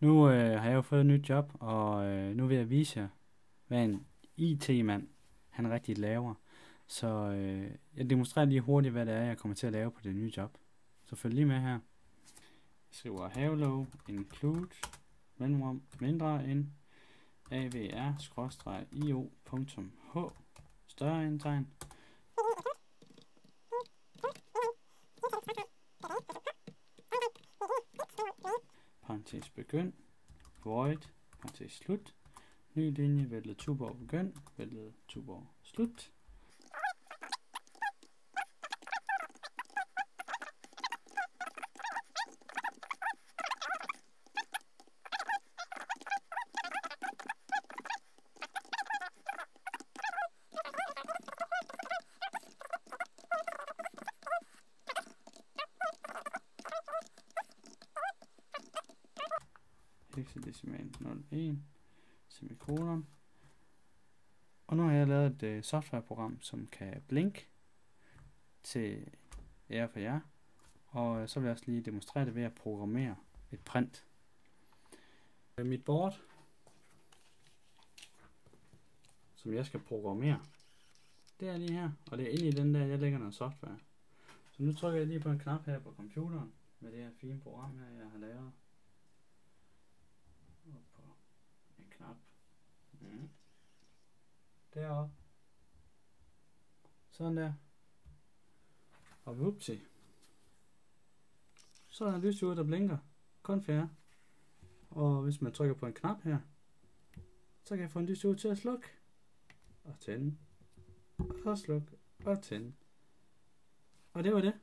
Nu øh, har jeg jo fået et nyt job, og øh, nu vil jeg vise jer, hvad en IT-mand han rigtig laver. Så øh, jeg demonstrerer lige hurtigt, hvad det er, jeg kommer til at lave på det nye job. Så følg lige med her. Jeg skriver hello include mellemrum mindre end avr-io.h større end tegn parentes begynd, void, parentes slut, ny linje, vælget Tuborg begynd, vælget Tuborg slut. Hexadecimal 01, semikolon. Og nu har jeg lavet et uh, softwareprogram, som kan blink til ære for jer. Og uh, så vil jeg også lige demonstrere det ved at programmere et print. Uh, mit board, som jeg skal programmere, det er lige her. Og det er inde i den der, jeg lægger noget software. Så nu trykker jeg lige på en knap her på computeren med det her fine program her, jeg har lavet. Og på en knap. Mm. Deroppe. Sådan der. Og vupti. Så er der lys ud, der blinker. Kun færre. Og hvis man trykker på en knap her, så kan jeg få en lys ud til at slukke. Og tænde. Og slukke. Og tænde. Og det var det.